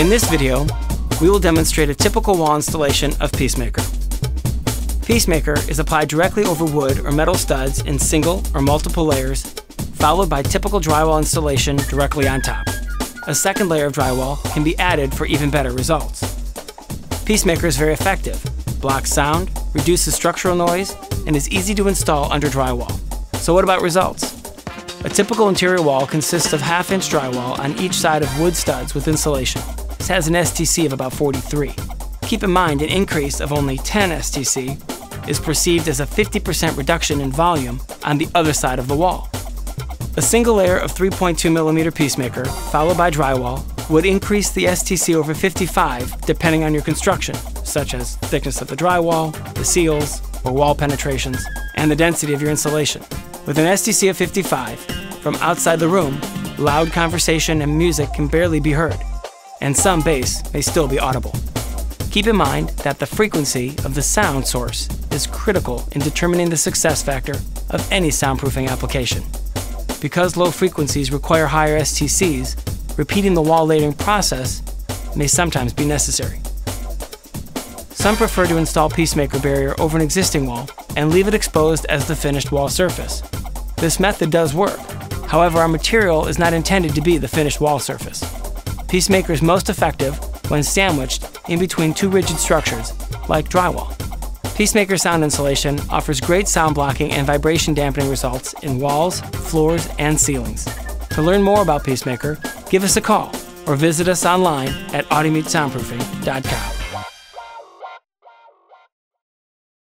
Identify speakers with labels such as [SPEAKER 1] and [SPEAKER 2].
[SPEAKER 1] In this video, we will demonstrate a typical wall installation of Peacemaker. Peacemaker is applied directly over wood or metal studs in single or multiple layers, followed by typical drywall installation directly on top. A second layer of drywall can be added for even better results. Peacemaker is very effective, blocks sound, reduces structural noise, and is easy to install under drywall. So what about results? A typical interior wall consists of half-inch drywall on each side of wood studs with insulation. This has an STC of about 43. Keep in mind an increase of only 10 STC is perceived as a 50% reduction in volume on the other side of the wall. A single layer of 3.2mm Peacemaker, followed by drywall, would increase the STC over 55 depending on your construction, such as thickness of the drywall, the seals, or wall penetrations, and the density of your insulation. With an STC of 55, from outside the room, loud conversation and music can barely be heard, and some bass may still be audible. Keep in mind that the frequency of the sound source is critical in determining the success factor of any soundproofing application. Because low frequencies require higher STCs, repeating the wall layering process may sometimes be necessary. Some prefer to install Peacemaker barrier over an existing wall and leave it exposed as the finished wall surface. This method does work, however our material is not intended to be the finished wall surface. Peacemaker is most effective when sandwiched in between two rigid structures, like drywall. Peacemaker sound insulation offers great sound blocking and vibration dampening results in walls, floors, and ceilings. To learn more about Peacemaker, give us a call or visit us online at audimutesoundproofing.com.